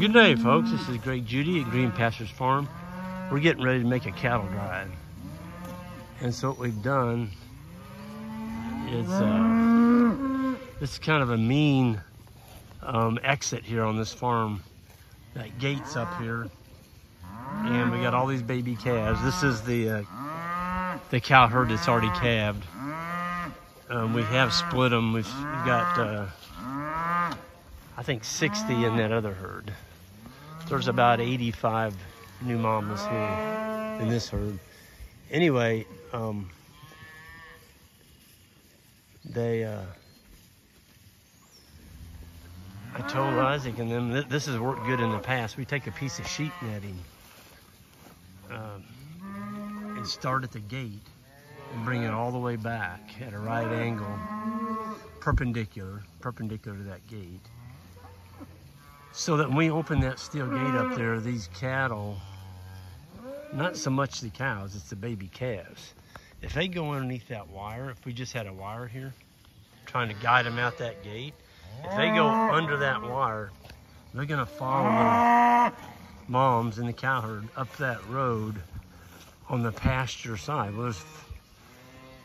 Good day, folks. This is Greg Judy at Green Pastures Farm. We're getting ready to make a cattle drive. And so what we've done is, uh, kind of a mean um, exit here on this farm. That gate's up here. And we got all these baby calves. This is the, uh, the cow herd that's already calved. Um, we have split them. We've, we've got, uh, I think 60 in that other herd. There's about 85 new mamas here in this herd. Anyway, um, they, uh, I told Isaac and them this has worked good in the past. We take a piece of sheep netting um, and start at the gate and bring it all the way back at a right angle, perpendicular, perpendicular to that gate. So that when we open that steel gate up mm. there, these cattle, not so much the cows, it's the baby calves. If they go underneath that wire, if we just had a wire here, trying to guide them out that gate, if they go under that wire, they're gonna follow the moms in the cow herd up that road on the pasture side. Well, there's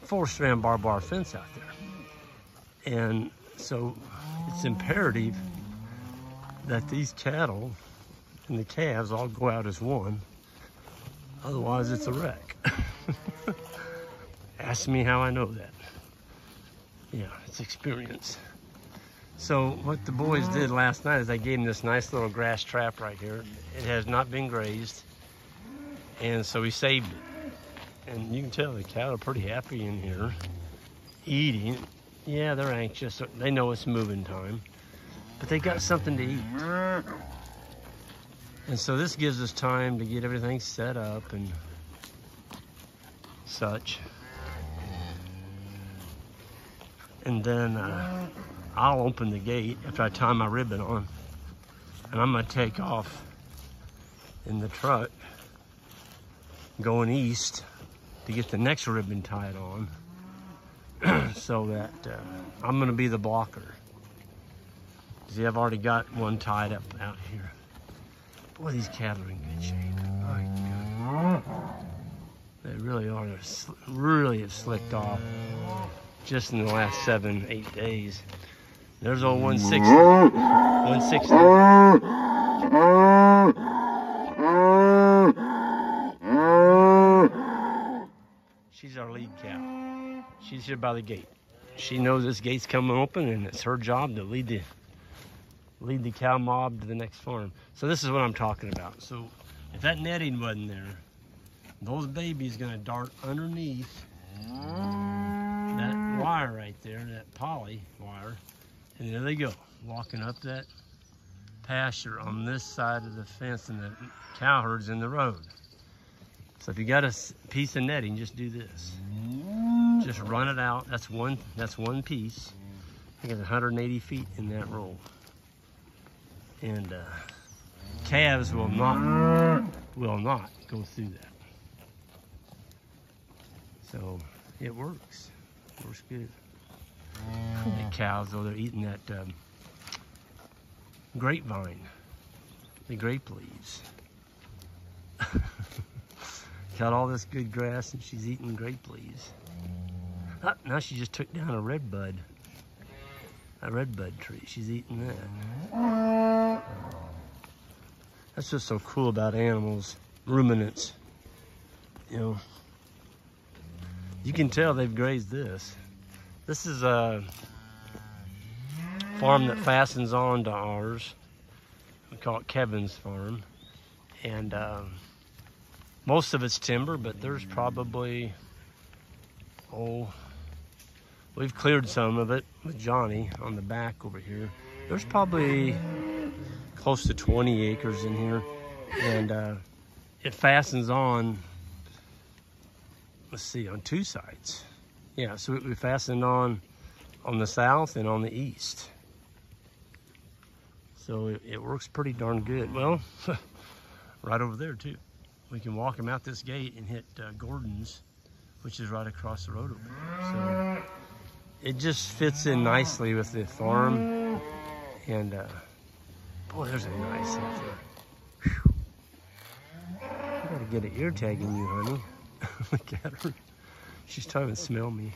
four strand barbed wire fence out there. And so it's imperative that these cattle and the calves all go out as one. Otherwise, it's a wreck. Ask me how I know that. Yeah, it's experience. So what the boys did last night is they gave him this nice little grass trap right here. It has not been grazed. And so we saved it. And you can tell the cattle are pretty happy in here eating. Yeah, they're anxious. They know it's moving time but they got something to eat. And so this gives us time to get everything set up and such. And then uh, I'll open the gate after I tie my ribbon on. And I'm gonna take off in the truck going east to get the next ribbon tied on so that uh, I'm gonna be the blocker. See, I've already got one tied up out here. Boy, these cattle are in good shape. They really are. They're really have slicked off just in the last seven, eight days. There's old 160. 160. She's our lead cow. She's here by the gate. She knows this gate's coming open and it's her job to lead the lead the cow mob to the next farm. So this is what I'm talking about. So if that netting wasn't there, those babies gonna dart underneath that wire right there, that poly wire, and there they go, walking up that pasture on this side of the fence and the cow herd's in the road. So if you got a piece of netting, just do this. Just run it out. That's one. That's one piece. I got 180 feet in that roll and uh, calves will not will not go through that. So it works. Works good. The cows, though, they're eating that um, grapevine, the grape leaves. Got all this good grass and she's eating grape leaves. Ah, now she just took down a red bud a redbud tree. She's eating that. That's just so cool about animals, ruminants. You know, you can tell they've grazed this. This is a farm that fastens on to ours. We call it Kevin's farm. And um, most of it's timber, but there's probably, oh, We've cleared some of it with Johnny on the back over here. There's probably close to 20 acres in here. And uh, it fastens on, let's see, on two sides. Yeah, so we fastened on on the south and on the east. So it, it works pretty darn good. Well, right over there too. We can walk them out this gate and hit uh, Gordon's, which is right across the road over there. So it just fits in nicely with the farm. And uh, Boy, there's a nice heifer. Whew. I gotta get an ear tagging you, honey. Look at her. She's trying to smell me.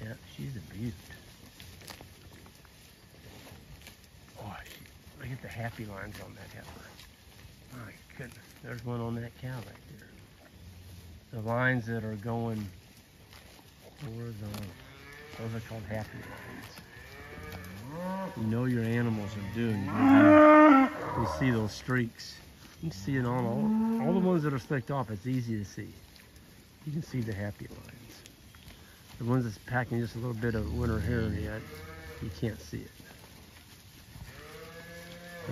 Yeah, she's a beaut. Boy, look at the happy lines on that heifer. My goodness, there's one on that cow right there. The lines that are going horizontal, those are called happy lines. You know your animals are doing good. You see those streaks. You can see it on all, all the ones that are slicked off, it's easy to see. You can see the happy lines. The ones that's packing just a little bit of winter hair yet, you can't see it.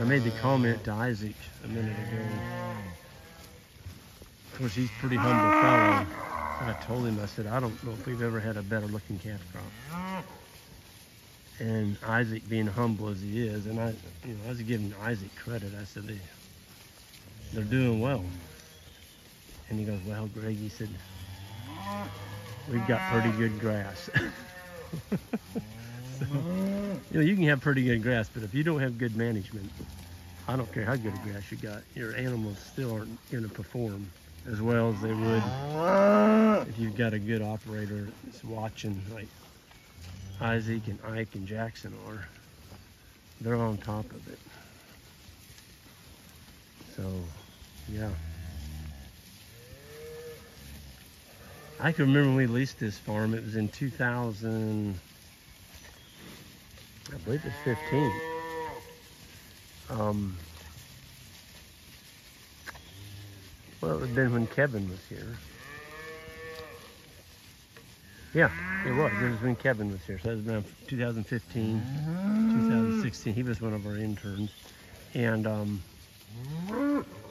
I made the comment to Isaac a minute ago. Of course, he's a pretty humble fellow. I told him, I said, I don't know if we've ever had a better looking calf crop. And Isaac being humble as he is, and I, you know, I was giving Isaac credit. I said, they, they're doing well. And he goes, well, Greg, he said, we've got pretty good grass. so, you know, you can have pretty good grass, but if you don't have good management, I don't care how good a grass you got, your animals still aren't going to perform as well as they would if you've got a good operator that's watching, like Isaac and Ike and Jackson are. They're on top of it. So, yeah. I can remember when we leased this farm. It was in 2000. I believe it's 15. Um, well, it would have been when Kevin was here. Yeah, it was. It was when Kevin was here. So it was around 2015, 2016. He was one of our interns. And um,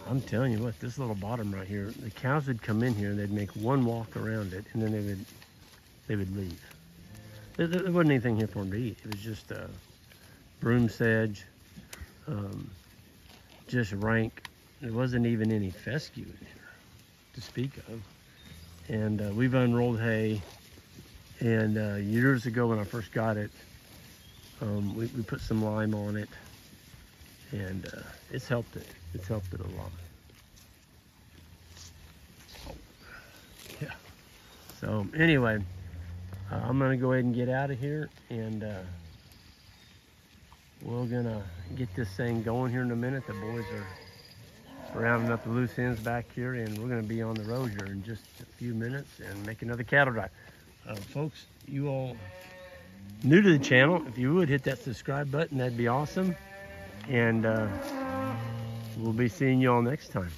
I'm telling you what, this little bottom right here, the cows would come in here and they'd make one walk around it and then they would they would leave. There, there wasn't anything here for them to eat. It was just uh, broom sedge, um, just rank. There wasn't even any fescue in here to speak of. And uh, we've unrolled hay. And uh, years ago when I first got it, um, we, we put some lime on it. And uh, it's helped it. It's helped it a lot. Yeah. So anyway, uh, I'm gonna go ahead and get out of here and uh, we're gonna get this thing going here in a minute. The boys are rounding up the loose ends back here and we're gonna be on the road here in just a few minutes and make another cattle drive. Uh, folks, you all new to the channel, if you would hit that subscribe button, that'd be awesome. And uh, we'll be seeing you all next time.